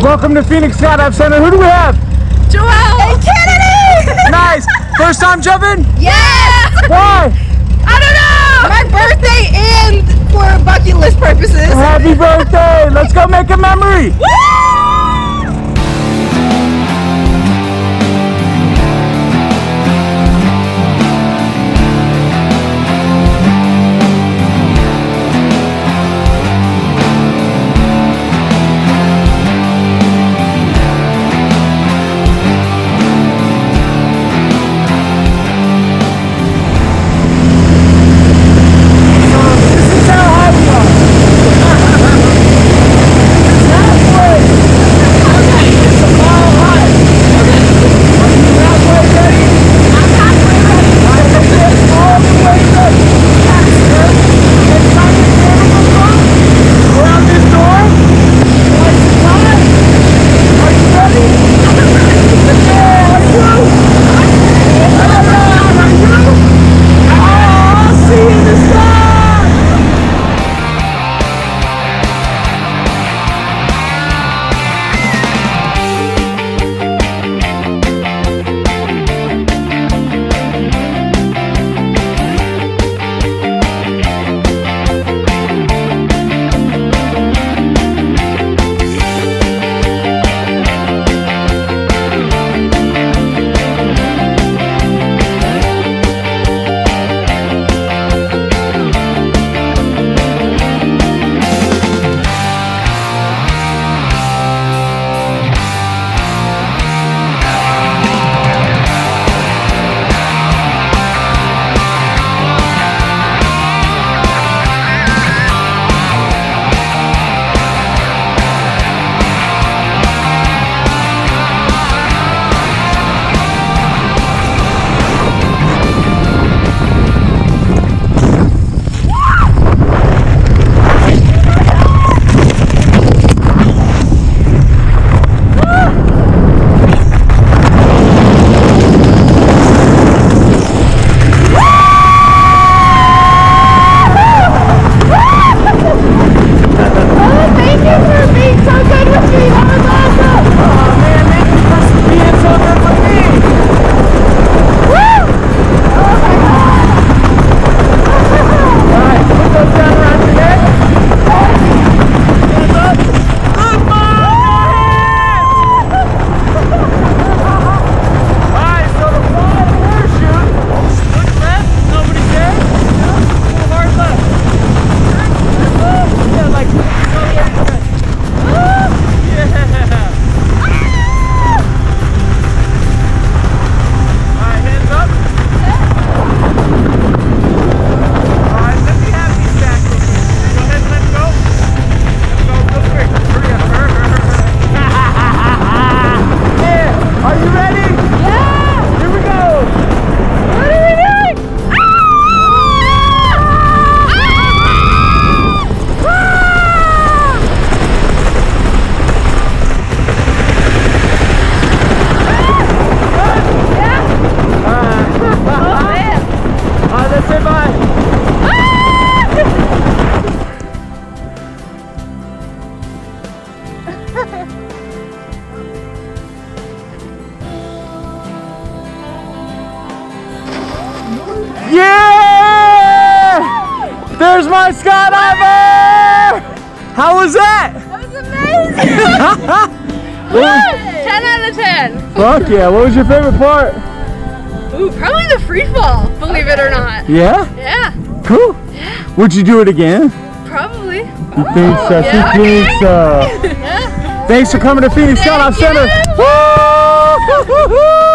Welcome to Phoenix Skydive Center. Who do we have? Joelle! And Kennedy! Nice. First time jumping? Yes! Why? I don't know! My birthday and for bucket list purposes. Happy birthday. Let's go make a memory. This Yeah! There's my skydiver! How was that? That was amazing! Was- 10 out of 10. Fuck yeah, what was your favorite part? Ooh, probably the free fall, believe it or not. Yeah? Yeah, Cool. Would you do it again? probably. You think oh, so? yeah. Think so? Yeah. Thanks for coming to Phoenix Thank Skydive Center. you. Woo!